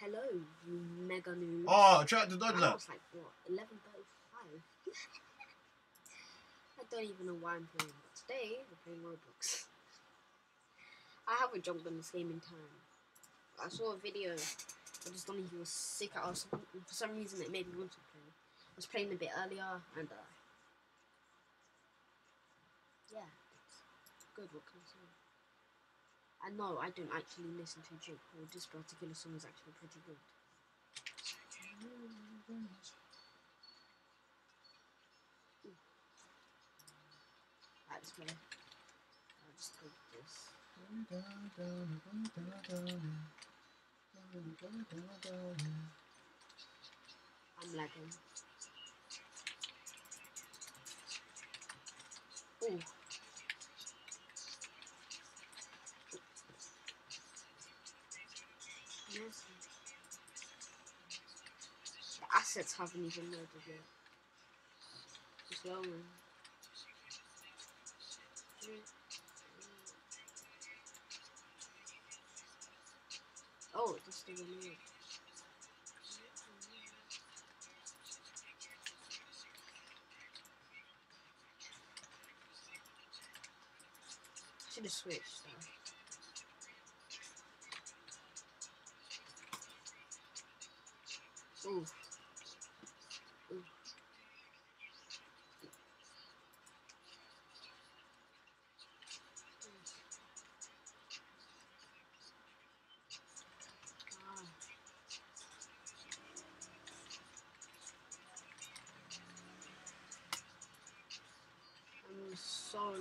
hello, you mega noob. Oh, I tried to dodge I was like, what, 11.35? I don't even know why I'm playing, but today we're playing Roblox. I haven't jumped on this game in time. I saw a video, I just don't know if he was sick or something. For some reason it made me want to play. I was playing a bit earlier and uh, yeah, good, what can I say? And no, I don't actually listen to J. Cole. This particular song is actually pretty good. That's where I'll just go with this. I'm lagging. Ooh. The assets haven't even loaded yet. Just loading. Oh, it's just the remote. Should have switched though. I'm so now.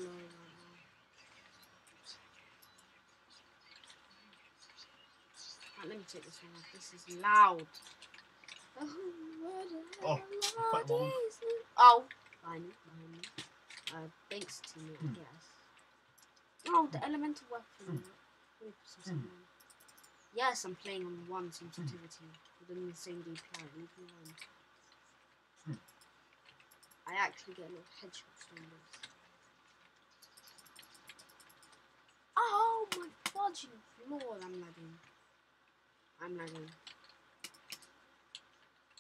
Right, let me take this one off. This is loud. Oh, quite long. Oh, behind me. Uh, thanks to me, I Hmm. guess. Oh, the elemental weapon. Oops, or. Yes, I'm playing on one sensitivity within the same DPI. Leave me alone. Hmm. I actually get a lot of headshots on this. Oh my fudging lord, I'm lagging. I'm lagging.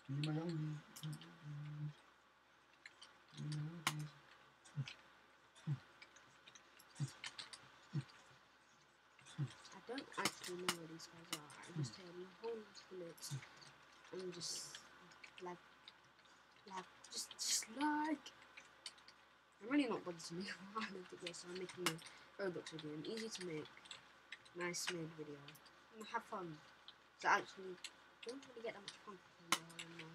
I don't actually know where these guys are. I just heard a whole of bullets and just like, lag, just, just lag. I'm really not bothered to make a violent video, so I'm making a Roblox video, an easy to make, nice made video. Have fun. So actually, don't really get that much fun the.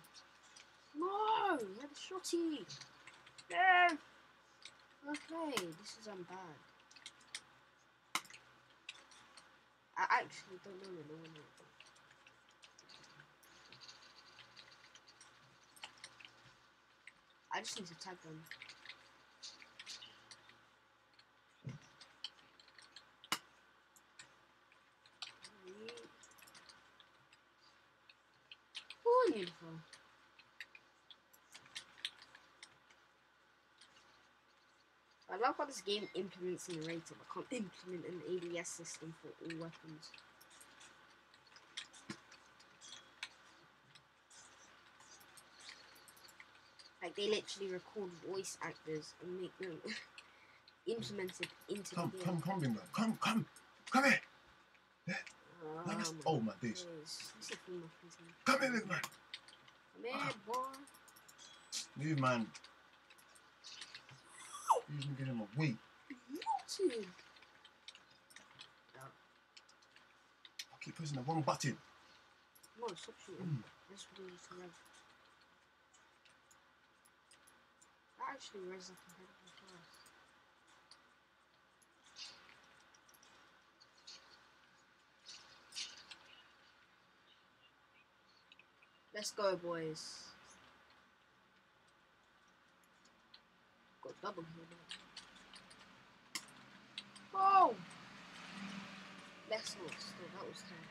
No! You had a shotty! No! Okay, this is um bad. I actually don't know the one right now. I just need to tag them. Oh, beautiful. I love how this game implements a narrator, but can't implement an ADS system for all weapons. Like they literally record voice actors and make them implemented into Come, the game. come, come. Come, come, come here. Oh, Man, that's- my oh my days. days. Let's see if we might find something. Come here, big man. Come here, boy. You man. You can get him a week. YouTube. I keep pressing the wrong button. Come on, stop shooting. Mm. I just want to rev. That actually res up. Let's go, boys. Got double here, man. Oh! Let's not still. That was terrible.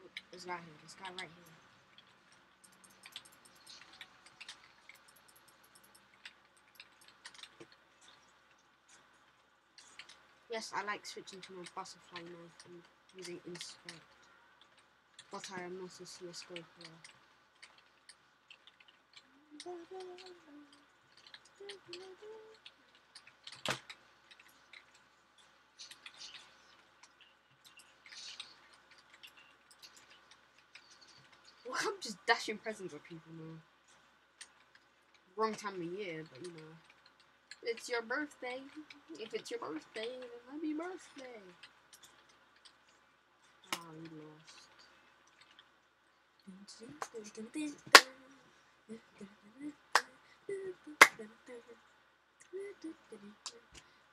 Oh, This guy here. This guy right here. Yes, I like switching to my butterfly knife and using inspect. But I am not a CSGO player. Well, I'm just dashing presents at people now. Wrong time of year, but you know. It's your birthday. If it's your birthday, then happy birthday. Ah, we lost. Now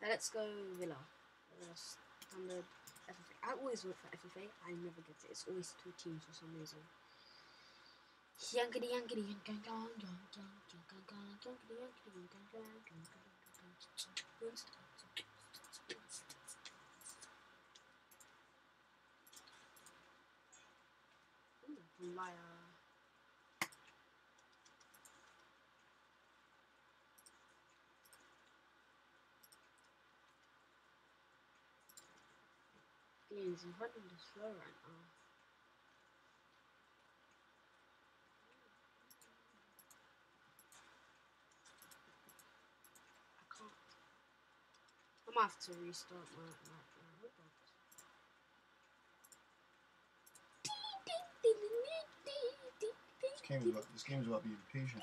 let's go Villa. Uh, standard FFA. I always vote for FFA. I never get it. It's always two teams for some reason. Liar. Games incredibly slow right now. I can't. I'm gonna have to restart my my, my Roblox. This game's about, this game's about being patient.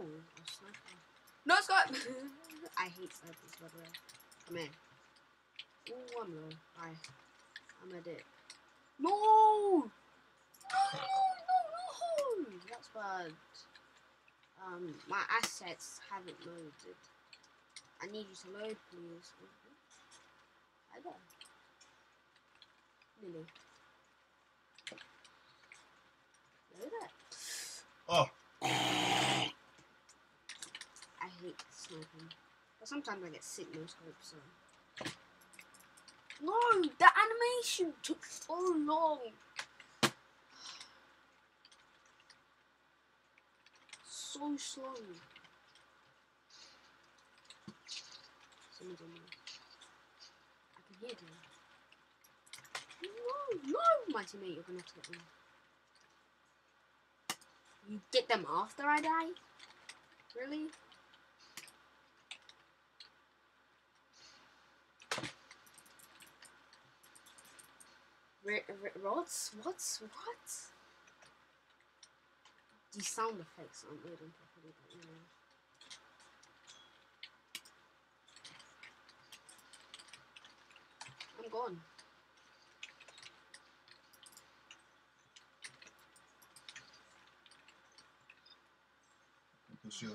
Oh. No, Scott! I hate snipers, by the way. Come here. Ooh, I'm low. Hi. I'm a dick. No! No, no, no, no! That's bad. Um, my assets haven't loaded. I need you to load, please. I got Lily. Load it. Oh, I hate. But sometimes I get sick no scope, so. No! The animation took so long! So slow. I can hear them. No! No! My teammate, you're gonna have to get them. You get them after I die? Really? Rods? What? What? These sound effects aren't loading properly, but you know. I'm gone.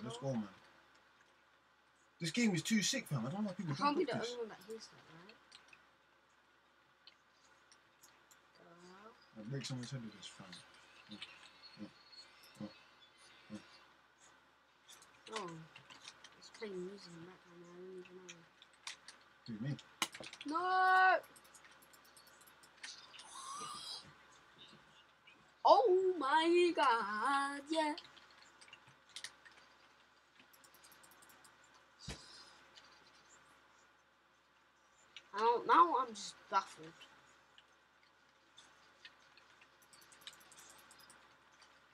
let's go, man. This game is too sick, fam. I don't know how people I can't be the this. only one that hears that, right? Uh, I'll break someone's head with this, fam. oh, it's playing music in the background. I don't even know. Who, me? No! Oh my god, yeah. Now, now I'm just baffled.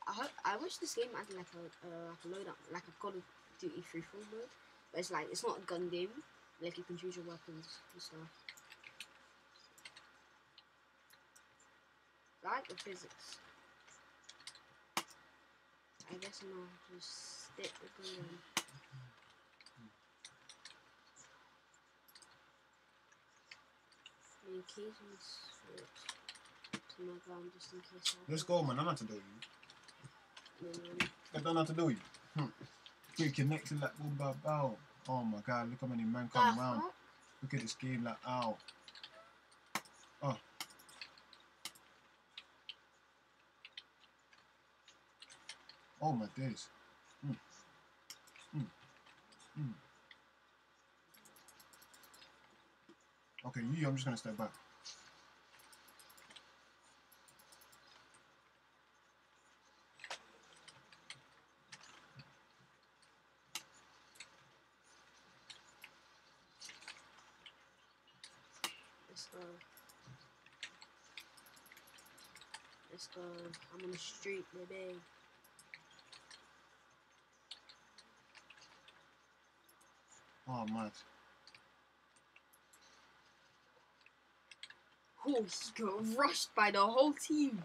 I hope, I wish this game had like a uh, like a load up like a Call of Duty freeform mode, but it's like it's not a gun game. Like you can choose your weapons and stuff. Like the physics. I guess I'm gonna just stick with the gun down. I mean, occasionally to my just in case I Let's go, man. I'm not to do. I don't know how to do you. Hmm. Freaking next to that boom, bow, bow. Oh my god, look how many men The come around. fuck? Look at this game like ow. Oh. Oh my days. Mm. Mm. Mm. Okay, you, I'm just gonna step back. Let's go. Uh, I'm on the street, baby. Oh mad. Oh, he got rushed by the whole team.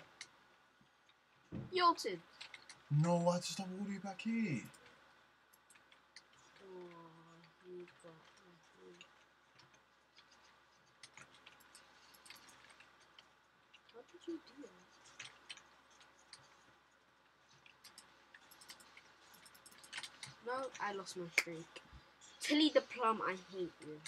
Yolted. No, I just have all the way back here. Oh, he got lucky. How did you do? No, I lost my streak. Tilly the Plum, I hate you.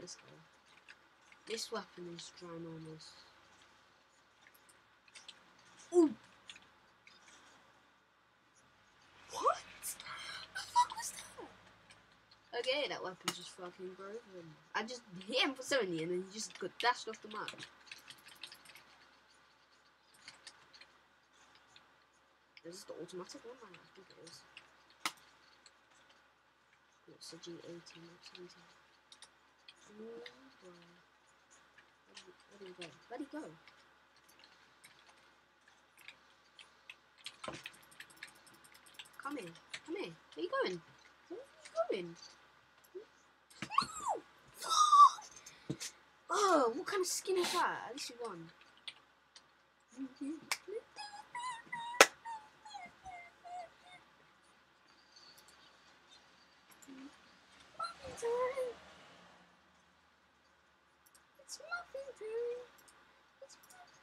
Let's go. This weapon is ginormous. Ooh. What? The fuck was that? Okay, that weapon's just fucking broken. I just hit him for 70 and then he just got dashed off the map. This Is the automatic one? I think it is. It's a G18 or something. Ooh, boy. Where did he go? Where'd he go? Come here. Come here. Where you going? Where are you going? Oh, what kind of skin is that? At least you won. Muffin time. It's muffin time. It's muffin.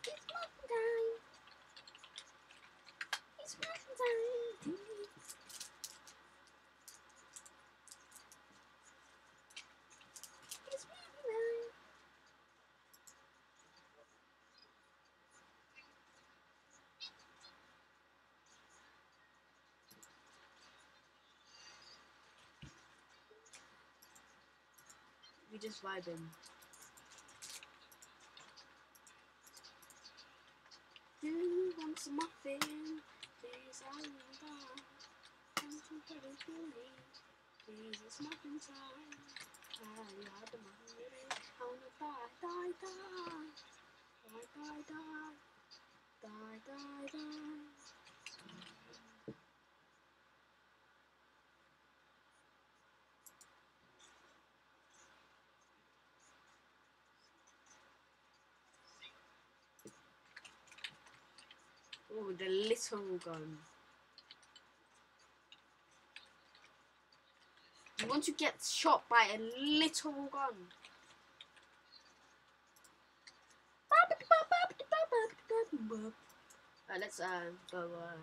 It's muffin time. It's muffin time. It's muffin time. We just vibing. Do you want some muffin? Please, I will die. Come to put it to me. Please, it's muffin time. I had the money. I wanna die, die, die. Die, die, die. Die, die, die. Oh, the little gun. You want to get shot by a little gun. Uh, let's uh, go. Uh,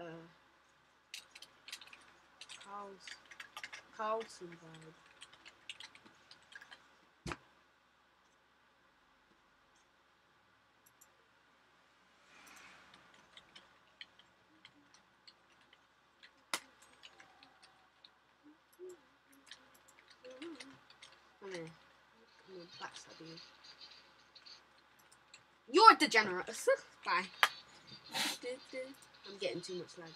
uh, Carl's, Carlson vibe. Come here. Come here, backstab you. You're degenerate. Bye. I'm getting too much lag.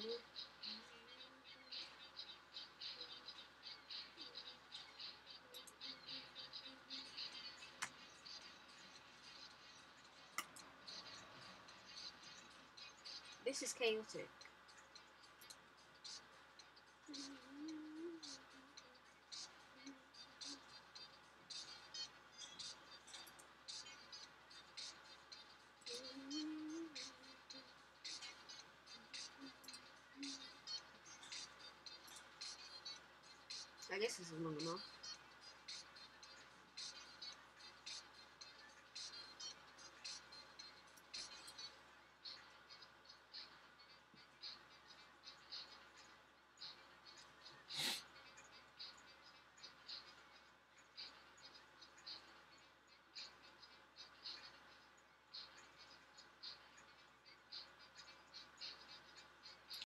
This is chaotic. I guess this is.